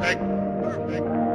Perfect. Perfect.